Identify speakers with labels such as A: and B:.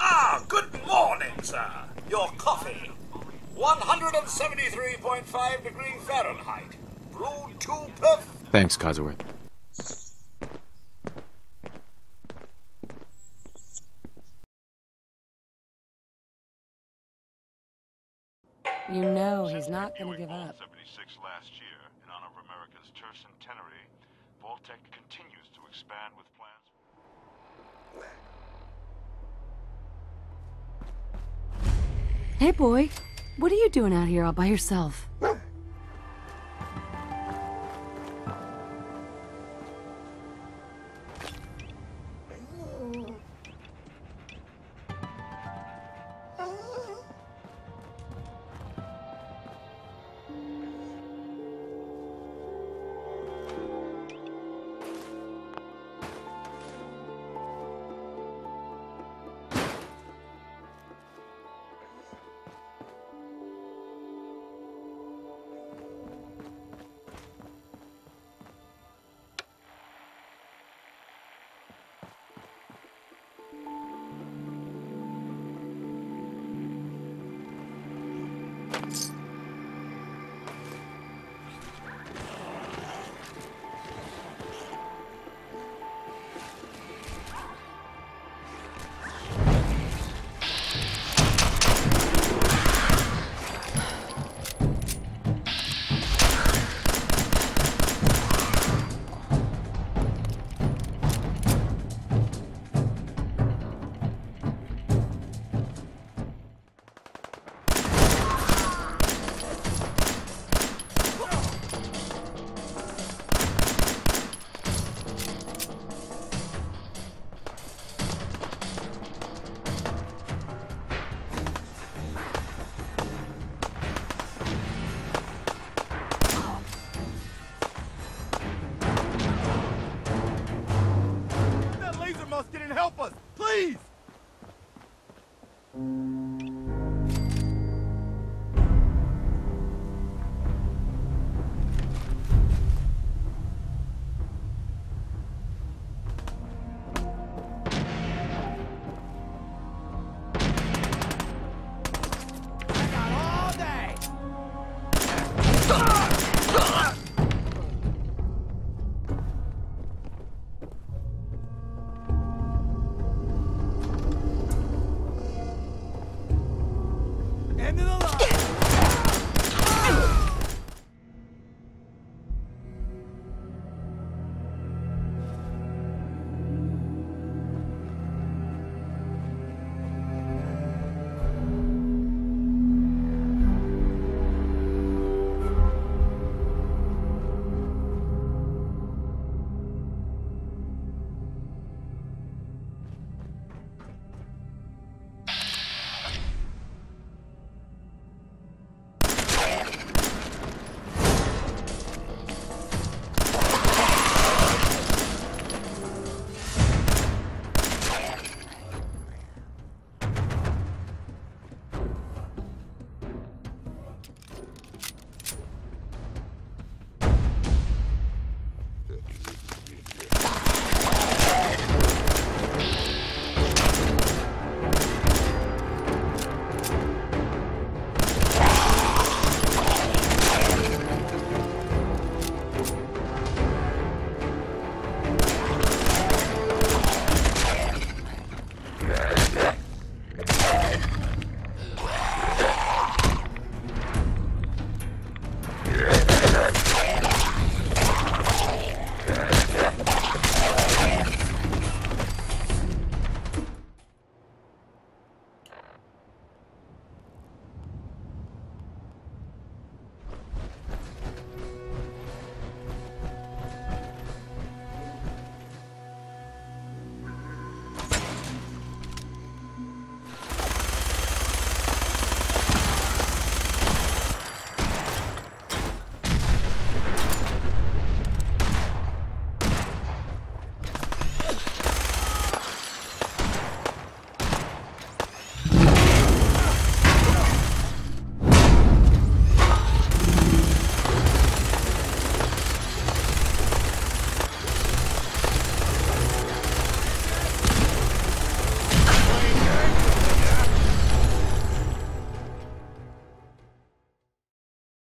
A: Ah, good morning, sir. Your coffee. 173.5 degrees Fahrenheit. Brewed to perfection.
B: Thanks, Codsworth.
C: You know he's not going to give up.
D: last year, in honor of America's continues to expand with plans.
C: Hey, boy. What are you doing out here all by yourself?
E: I End of the line!